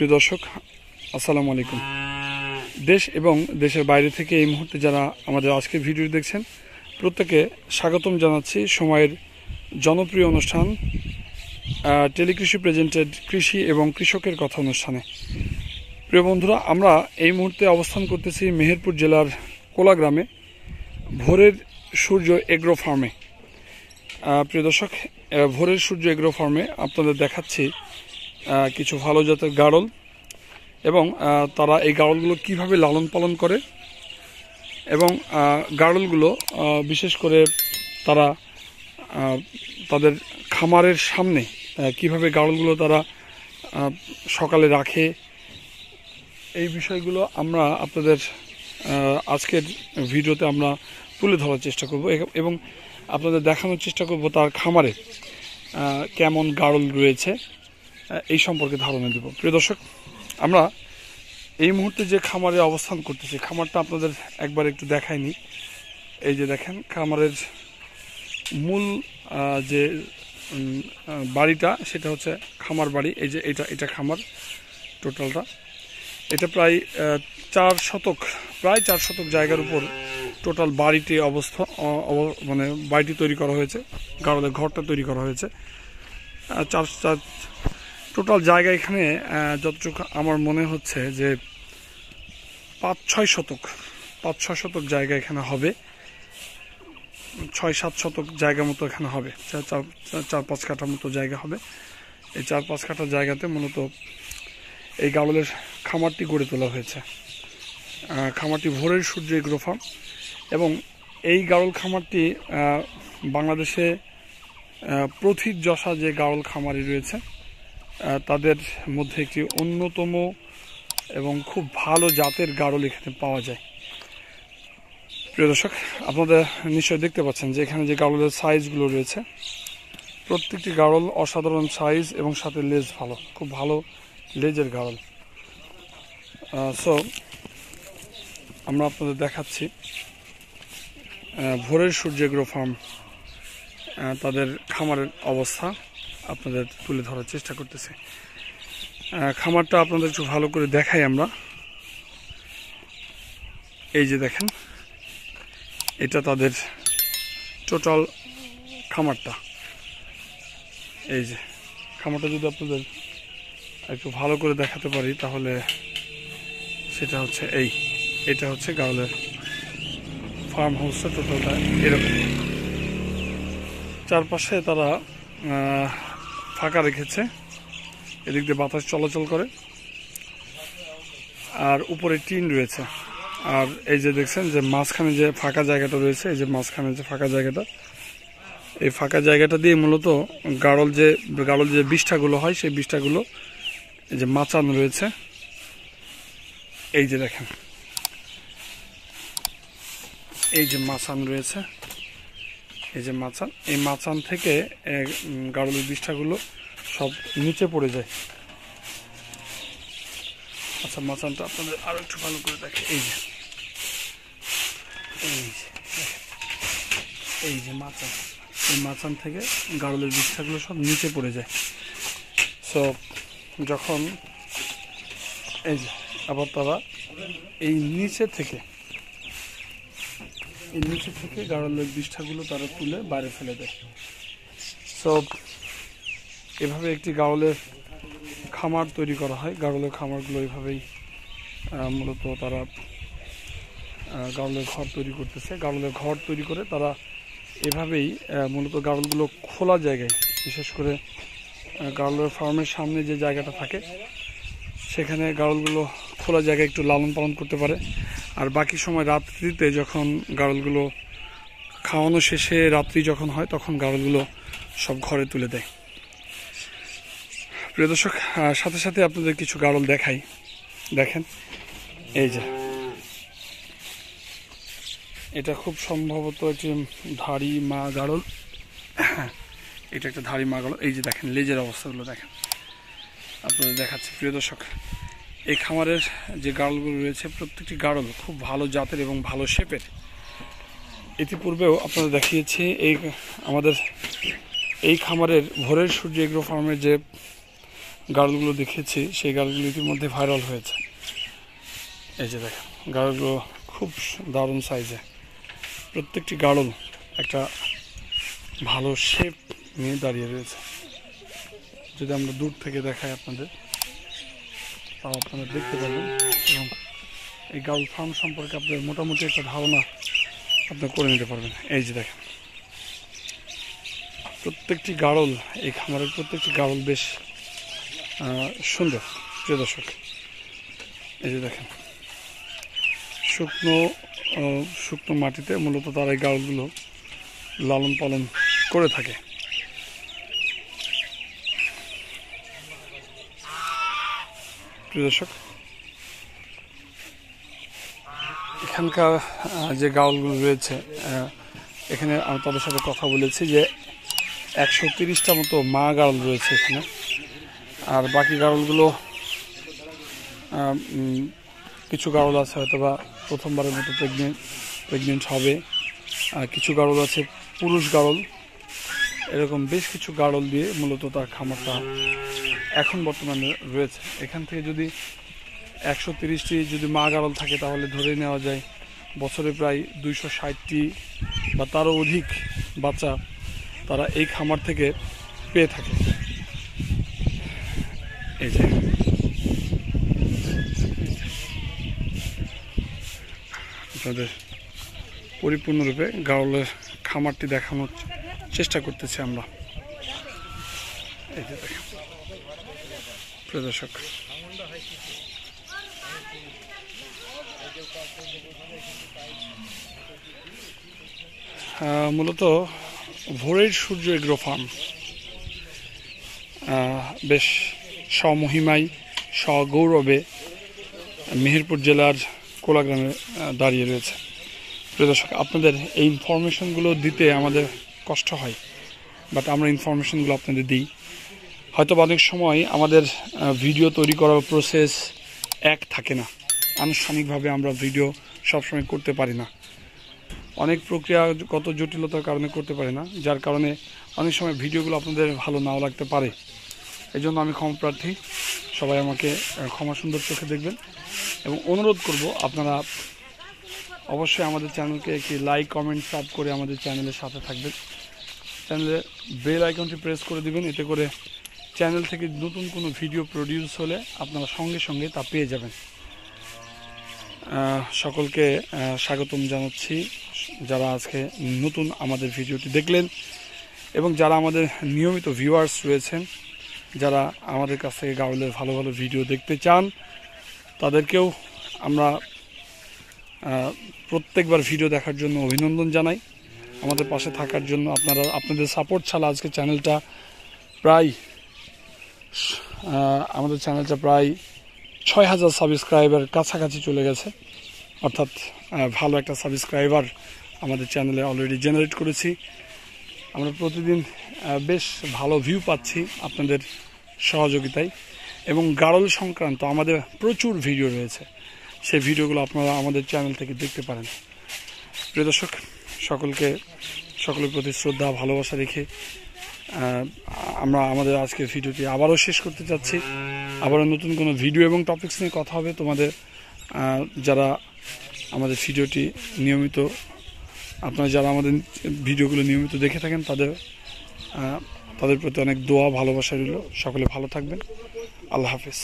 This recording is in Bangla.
প্রিয় দর্শক, আসসালামু আলাইকুম। দেশ এবং দেশের বাইরে থেকে এই মুহূর্তে যারা আমাদের আজকের ভিডিও দেখছেন, প্রত্যেকে স্বাগতম জানাচ্ছি সময়ের জনপ্রিয় অনুষ্ঠান টেলিকৃষি প্রেজেন্টেড কৃষি এবং কৃষকের কথা অনুষ্ঠানে। প্রিয় বন্ধুরা, আমরা এই মুহূর্তে অবস্থান করতেছি মেহেরপুর জেলার কোলা গ্রামে, ভোরের সূর্য এগ্রো ফার্মে প্রিয় দর্শক ভোরের সূর্য এগ্রো ফার্মে আপনাদের দেখাচ্ছি কিছু ভালো জাতের গাড়ল এবং তারা এই গাড়লগুলো কীভাবে লালন পালন করে এবং গাড়লগুলো বিশেষ করে তারা তাদের খামারের সামনে কীভাবে গাড়লগুলো তারা সকালে রাখে, এই বিষয়গুলো আমরা আপনাদের আজকের ভিডিওতে আমরা তুলে ধরার চেষ্টা করব এবং আপনাদের দেখানোর চেষ্টা করব তার খামারে কেমন গাড়ল রয়েছে। এই সম্পর্কে ধারণা দেব। প্রিয় দর্শক, আমরা এই মুহূর্তে যে খামারে অবস্থান করতেছি, খামারটা আপনাদের একবার একটু দেখাইনি। এই যে দেখেন, খামারের মূল যে বাড়িটা, সেটা হচ্ছে খামার বাড়ি। এই যে এটা এটা খামার টোটালটা। এটা প্রায় চার শতক, প্রায় চার শতক জায়গার উপর টোটাল বাড়িটি অবস্থা অব- মানে বাড়িটি তৈরি করা হয়েছে গাড়লের ঘরটা তৈরি করা হয়েছে। চার চার টোটাল জায়গা এখানে যতটুকু আমার মনে হচ্ছে যে পাঁচ ছয় শতক পাঁচ ছয় শতক জায়গা এখানে হবে। ছয় সাত শতক জায়গা মতো এখানে হবে। চার চার পাঁচ কাঠা মতো জায়গা হবে। এই চার, পাঁচ কাঠা জায়গাতে মূলত এই গাড়লের খামারটি গড়ে তোলা হয়েছে। খামারটি ভোরের সূর্য এগ্রো ফার্ম এবং এই গাড়ল খামারটি বাংলাদেশে প্রথিত যশা যে গাড়ল খামারি রয়েছে তাদের মধ্যে একটি অন্যতম এবং খুব ভালো জাতের গাড়ল এখানে পাওয়া যায়। প্রিয় দর্শক, আপনাদের নিশ্চয়ই দেখতে পাচ্ছেন যে এখানে যে গাড়লের সাইজগুলো রয়েছে, প্রত্যেকটি গাড়ল অসাধারণ সাইজ এবং সাথে লেজ ভালো, খুব ভালো লেজের গাড়ল সো আমরা আপনাদের দেখাচ্ছি ভোরের সূর্য এগ্রো ফার্ম তাদের খামারের অবস্থা। আপনাদের তুলে ধরার চেষ্টা করতেছে। খামারটা আপনাদের একটু ভালো করে দেখাই আমরা। এই যে দেখেন, এটা তাদের টোটাল খামারটা। এই যে, খামারটা যদি আপনাদের একটু ভালো করে দেখাতে পারি, তাহলে সেটা হচ্ছে এই, এটা হচ্ছে গাওলের ফার্ম হাউসটা টোটালটা এরকম। চারপাশে তারা ফাঁকা রেখেছে। এদিক দিয়ে বাতাস চলাচল করে। আর উপরে টিন রয়েছে। আর এই যে দেখছেন যে মাঝখানে যে ফাঁকা জায়গাটা রয়েছে, এই যে মাঝখানে যে ফাঁকা জায়গাটা, এই ফাঁকা জায়গাটা দিয়ে মূলত গাড়ল যে গাড়ল যে বিষ্ঠাগুলো হয়, সেই বিষ্ঠাগুলো এই যে মাচান রয়েছে। এই যে দেখেন। এই যে মাচান রয়েছে। এই যে মাচান এই মাচান থেকে গাড়লের বিষ্ঠাগুলো সব নিচে পড়ে যায় আচ্ছা মাচানটা আপনাদের আরও একটু ভালো করে দেখে এই যে এই যে। এই যে মাচান এই মাচান থেকে গাড়লের বিষ্ঠাগুলো সব নিচে পড়ে যায় সো যখন, এই যে, আবার তারা এই নিচে থেকে এই নিচে থেকে গাড়লের বিষ্ঠাগুলো তারা তুলে বাইরে ফেলে দেয়। সো এভাবে একটি গাড়লের খামার তৈরি করা হয়। গাড়লের খামারগুলো এইভাবেই মূলত তারা গাড়লের ঘর তৈরি করতেছে। গাড়লের ঘর তৈরি করে তারা এভাবেই মূলত গাড়লগুলো খোলা জায়গায়, বিশেষ করে গাড়লের ফার্মের সামনে যে জায়গাটা থাকে, সেখানে গাড়লগুলো খোলা জায়গায় একটু লালন পালন করতে পারে। আর বাকি সময় রাত্রিতে যখন গাড়লগুলো খাওয়ানো শেষে রাত্রি যখন হয়, তখন গাড়লগুলো সব ঘরে তুলে দেয়। প্রিয় দর্শক সাথে সাথে আপনাদের কিছু গাড়ল দেখাই। দেখেন, এই যে। এটা খুব সম্ভবত একটি ধাড়ি মা গাড়ল এটা একটা ধাড়ি মা গাড়ল এই যে দেখেন, লেজের অবস্থাগুলো দেখেন। আপনাদের দেখাচ্ছি। প্রিয় দর্শক এই খামারের যে গাড়লগুলো রয়েছে, প্রত্যেকটি গাড়ল খুব ভালো জাতের এবং ভালো শেপের। ইতিপূর্বেও আপনাদের দেখিয়েছি, এই আমাদের এই খামারের ভোরের সূর্য এগ্রো ফার্মের যে গাড়লগুলো দেখিয়েছি সেই গাড়লগুলো ইতিমধ্যে ভাইরাল হয়েছে। এই যে দেখেন, গাড়লগুলো খুব দারুণ সাইজে। প্রত্যেকটি গাড়ল একটা ভালো শেপ নিয়ে দাঁড়িয়ে রয়েছে। যদি আমরা দূর থেকে দেখাই আপনাদের। তাও আপনারা দেখতে পাবেন এবং এই গাউল ফার্ম সম্পর্কে আপনাদের মোটামুটি একটা ধারণা আপনি করে নিতে পারবেন। এই যে দেখেন। প্রত্যেকটি গাড়ল এই খামারের প্রত্যেকটি গাড়ল বেশ সুন্দর, প্রিয় দর্শক। এই যে দেখেন। শুকনো শুকনো মাটিতে মূলত তারা এই গাড়লগুলো লালন পালন করে থাকে। প্রিয় দর্শক, এখানকার যে গাউলগুলো রয়েছে এখানে আমি তাদের সাথে কথা বলেছি যে একশো তিরিশটা মতো মা গাউল রয়েছে এখানে। আর বাকি গাউলগুলো কিছু গাউল আছে হয়তো বা প্রথমবারের মতো প্রেগনেন্ট প্রেগনেন্ট হবে। আর কিছু গাড়ল আছে পুরুষ গাড়ল এরকম বেশ কিছু গাড়ল দিয়ে মূলত তার খামারটা এখন বর্তমানে রয়েছে। এখান থেকে যদি একশো তিরিশটি যদি মা গাড়ল থাকে তাহলে ধরে নেওয়া যায় বছরে প্রায় দুইশো ষাটটি বা তারও অধিক বাচ্চা তারা এই খামার থেকে পেয়ে থাকে। এই যে। আপনাদের পরিপূর্ণরূপে গাওলের খামারটি দেখানোর চেষ্টা করতেছি আমরা। প্রিয় মূলত ভোরের সূর্য এগ্রো ফার্ম। বেশ স্বমহিমায়, স্বগৌরবে মেহেরপুর জেলার কোলাগ্রামে দাঁড়িয়ে রয়েছে। প্রিয় দর্শক, আপনাদের এই ইনফরমেশনগুলো দিতে আমাদের কষ্ট হয় বাট আমরা ইনফরমেশনগুলো আপনাদের দিই। হয়তো অনেক সময় আমাদের ভিডিও তৈরি করার প্রসেস এক থাকে না। আনুষ্ঠানিকভাবে আমরা ভিডিও সবসময় করতে পারি না। অনেক প্রক্রিয়াগত জটিলতার কারণে করতে পারি না, যার কারণে অনেক সময় ভিডিওগুলো আপনাদের ভালো নাও লাগতে পারে। এই জন্য আমি ক্ষমা প্রার্থী, সবাই আমাকে ক্ষমা সুন্দর চোখে দেখবেন। এবং অনুরোধ করব আপনারা অবশ্যই আমাদের চ্যানেলকে একটি লাইক কমেন্ট সাব করে আমাদের চ্যানেলের সাথে থাকবেন। চ্যানেলে বেল আইকনটি প্রেস করে দিবেন, এতে করে চ্যানেল থেকে নতুন কোনো ভিডিও প্রডিউস হলে আপনারা সঙ্গে সঙ্গে তা পেয়ে যাবেন। সকলকে স্বাগতম জানাচ্ছি। যারা আজকে নতুন আমাদের ভিডিওটি দেখলেন এবং যারা আমাদের নিয়মিত ভিউয়ার্স রয়েছেন, যারা আমাদের কাছ থেকে গাউলের ভালো ভালো ভিডিও দেখতে চান, তাদেরকেও আমরা প্রত্যেকবার ভিডিও দেখার জন্য অভিনন্দন জানাই। আমাদের পাশে থাকার জন্য আপনারা, আপনাদের সাপোর্ট ছাড়া আজকে চ্যানেলটা প্রায় আমাদের চ্যানেলটা প্রায় ছয় হাজার সাবস্ক্রাইবার কাছাকাছি চলে গেছে। অর্থাৎ ভালো একটা সাবস্ক্রাইবার আমাদের চ্যানেলে অলরেডি জেনারেট করেছি। আমরা প্রতিদিন বেশ ভালো ভিউ পাচ্ছি আপনাদের সহযোগিতায়। এবং গাড়ল সংক্রান্ত আমাদের প্রচুর ভিডিও রয়েছে। সেই ভিডিওগুলো আপনারা আমাদের চ্যানেল থেকে দেখতে পারেন। প্রিয় দর্শক সকলকে, সকলের প্রতি শ্রদ্ধা, ভালোবাসা রেখে আমরা আমাদের আজকের ভিডিওটি আবারও শেষ করতে চাচ্ছি। আবারও নতুন কোনো ভিডিও এবং টপিকস নিয়ে কথা হবে। তোমাদের যারা আমাদের ভিডিওটি নিয়মিত, আপনারা যারা আমাদের ভিডিওগুলো নিয়মিত দেখে থাকেন, তাদের তাদের প্রতি অনেক দোয়া, ভালোবাসা রইল। সকলে ভালো থাকবেন। আল্লাহ হাফিজ।